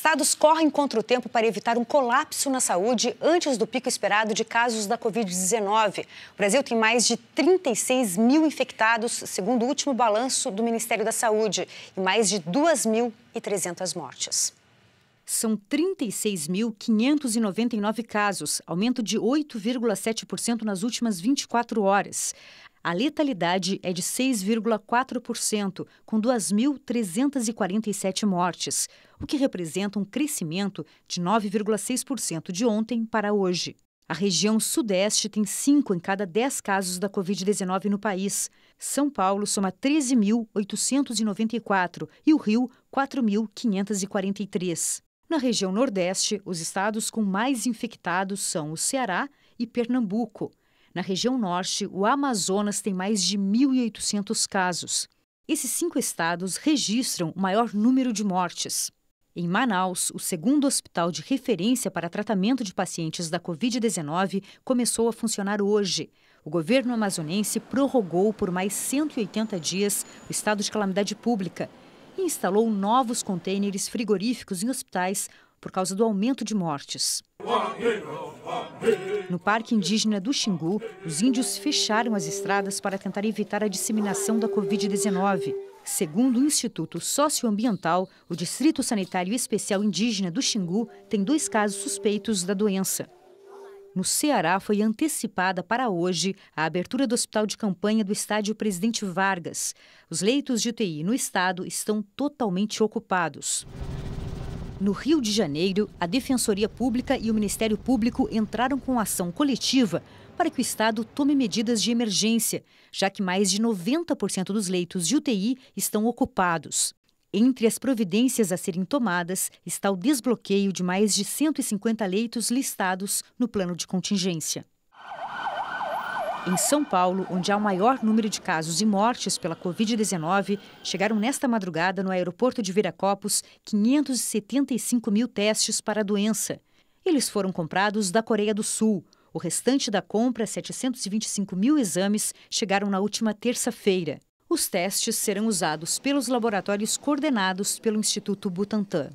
Estados correm contra o tempo para evitar um colapso na saúde antes do pico esperado de casos da Covid-19. O Brasil tem mais de 36 mil infectados, segundo o último balanço do Ministério da Saúde, e mais de 2.300 mortes. São 36.599 casos, aumento de 8,7% nas últimas 24 horas. A letalidade é de 6,4%, com 2.347 mortes, o que representa um crescimento de 9,6% de ontem para hoje. A região Sudeste tem 5 em cada 10 casos da Covid-19 no país. São Paulo soma 13.894 e o Rio, 4.543. Na região Nordeste, os estados com mais infectados são o Ceará e Pernambuco. Na região norte, o Amazonas tem mais de 1.800 casos. Esses cinco estados registram o maior número de mortes. Em Manaus, o segundo hospital de referência para tratamento de pacientes da Covid-19 começou a funcionar hoje. O governo amazonense prorrogou por mais 180 dias o estado de calamidade pública e instalou novos contêineres frigoríficos em hospitais por causa do aumento de mortes. No Parque Indígena do Xingu, os índios fecharam as estradas para tentar evitar a disseminação da Covid-19. Segundo o Instituto Socioambiental, o Distrito Sanitário Especial Indígena do Xingu tem dois casos suspeitos da doença. No Ceará, foi antecipada para hoje a abertura do hospital de campanha do estádio Presidente Vargas. Os leitos de UTI no estado estão totalmente ocupados. No Rio de Janeiro, a Defensoria Pública e o Ministério Público entraram com ação coletiva para que o Estado tome medidas de emergência, já que mais de 90% dos leitos de UTI estão ocupados. Entre as providências a serem tomadas está o desbloqueio de mais de 150 leitos listados no plano de contingência. Em São Paulo, onde há o maior número de casos e mortes pela Covid-19, chegaram nesta madrugada no aeroporto de Viracopos 575 mil testes para a doença. Eles foram comprados da Coreia do Sul. O restante da compra, 725 mil exames, chegaram na última terça-feira. Os testes serão usados pelos laboratórios coordenados pelo Instituto Butantan.